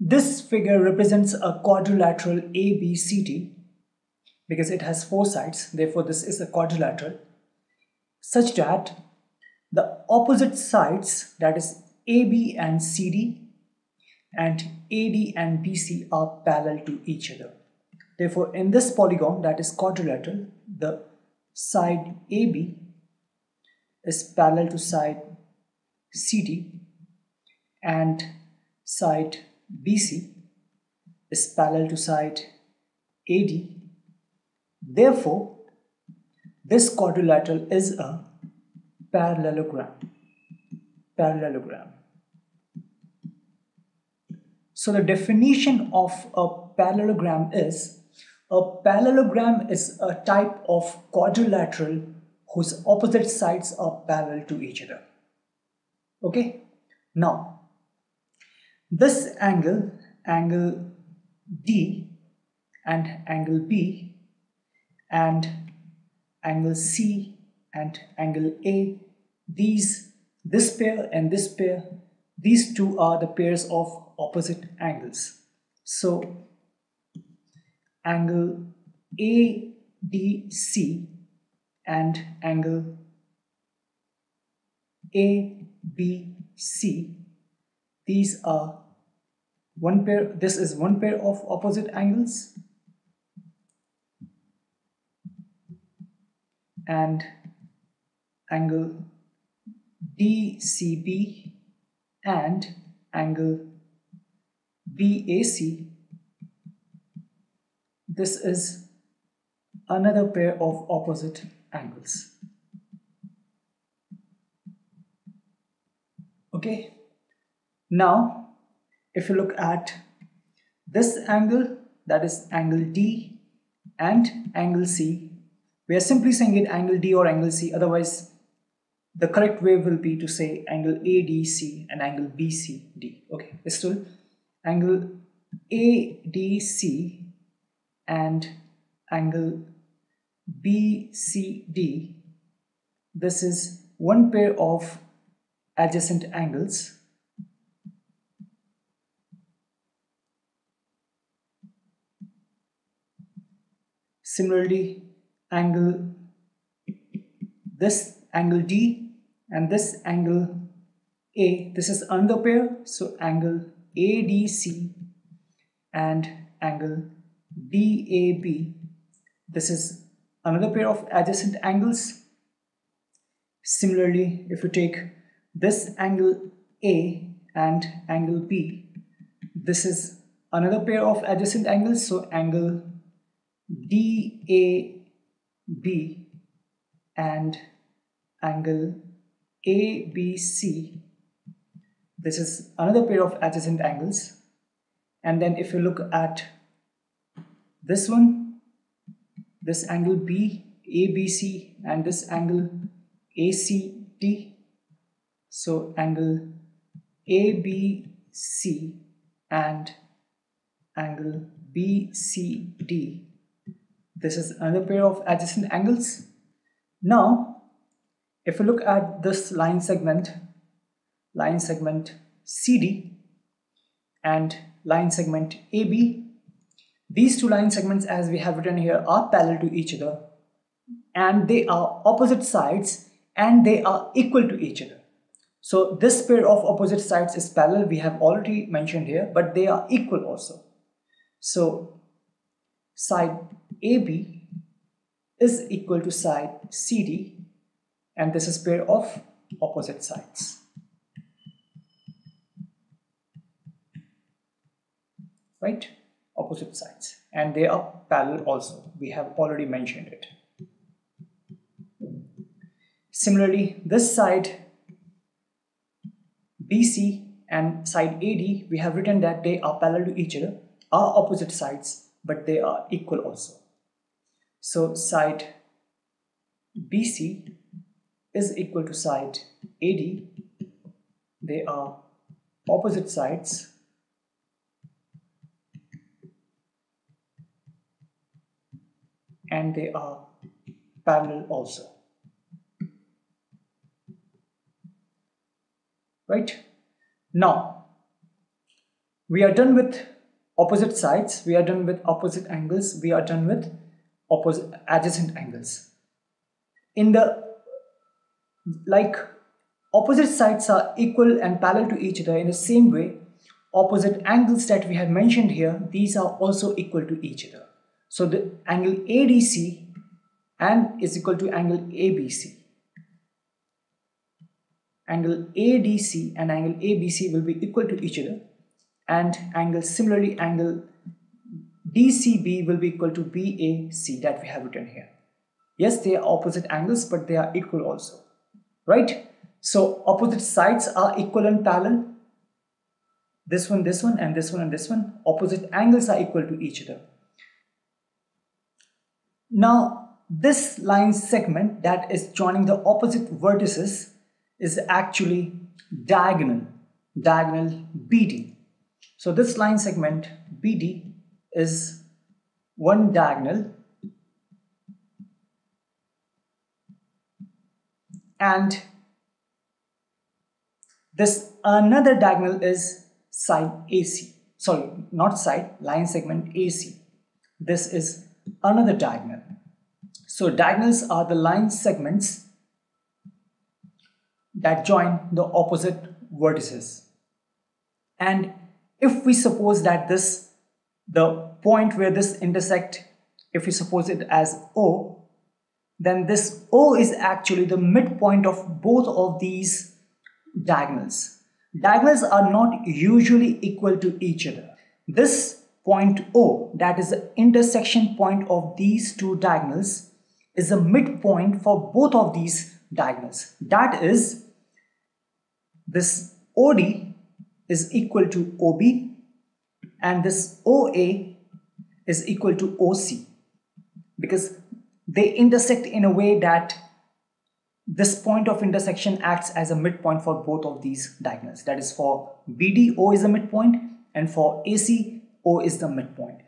this figure represents a quadrilateral ABCD because it has four sides therefore this is a quadrilateral such that the opposite sides that is AB and CD and AD and BC are parallel to each other. Therefore, in this polygon that is quadrilateral, the side AB is parallel to side CD and side BC is parallel to side AD. Therefore, this quadrilateral is a parallelogram. Parallelogram. So the definition of a parallelogram is a parallelogram is a type of quadrilateral whose opposite sides are parallel to each other. Okay, now this angle, angle D and angle B and angle C and angle A, these, this pair and this pair, these two are the pairs of opposite angles. So angle ADC and angle ABC these are one pair this is one pair of opposite angles. And angle DCB and angle BAC this is another pair of opposite angles. Okay now if you look at this angle that is angle D and angle C we are simply saying it angle D or angle C otherwise the correct way will be to say angle ADC and angle BCD okay? Still angle ADC and angle BCD this is one pair of adjacent angles similarly angle this angle D and this angle A this is another pair so angle ADC and angle DAB. This is another pair of adjacent angles. Similarly, if you take this angle A and angle B, this is another pair of adjacent angles. So angle DAB and angle ABC this is another pair of adjacent angles. And then if you look at this one this angle B ABC and this angle ACD so angle ABC and angle BCD this is another pair of adjacent angles now if you look at this line segment line segment CD and line segment AB. These two line segments as we have written here are parallel to each other and they are opposite sides and they are equal to each other. So this pair of opposite sides is parallel we have already mentioned here but they are equal also. So side AB is equal to side CD and this is pair of opposite sides. right? Opposite sides. And they are parallel also. We have already mentioned it. Similarly this side BC and side AD we have written that they are parallel to each other. Are opposite sides but they are equal also so side BC is equal to side AD they are opposite sides and they are parallel also. Right? Now, we are done with opposite sides we are done with opposite angles we are done with opposite adjacent angles. In the like opposite sides are equal and parallel to each other in the same way. Opposite angles that we have mentioned here these are also equal to each other. So the angle ADC and is equal to angle ABC angle ADC and angle ABC will be equal to each other. And angle similarly angle DCB will be equal to BAC that we have written here. Yes they are opposite angles but they are equal also. Right? So opposite sides are equal and parallel. This one, this one, and this one, and this one, opposite angles are equal to each other. Now, this line segment that is joining the opposite vertices is actually diagonal, diagonal BD. So this line segment BD is one diagonal and this another diagonal is side AC. Sorry, not side, line segment AC. This is another diagonal. So diagonals are the line segments that join the opposite vertices. And if we suppose that this, the point where this intersect, if we suppose it as O, then this O is actually the midpoint of both of these diagonals. Diagonals are not usually equal to each other. This point O, that is the intersection point of these two diagonals, is the midpoint for both of these diagonals. That is, this OD is equal to OB and this OA is equal to OC because they intersect in a way that this point of intersection acts as a midpoint for both of these diagonals. That is for BD, O is the midpoint and for AC, O is the midpoint.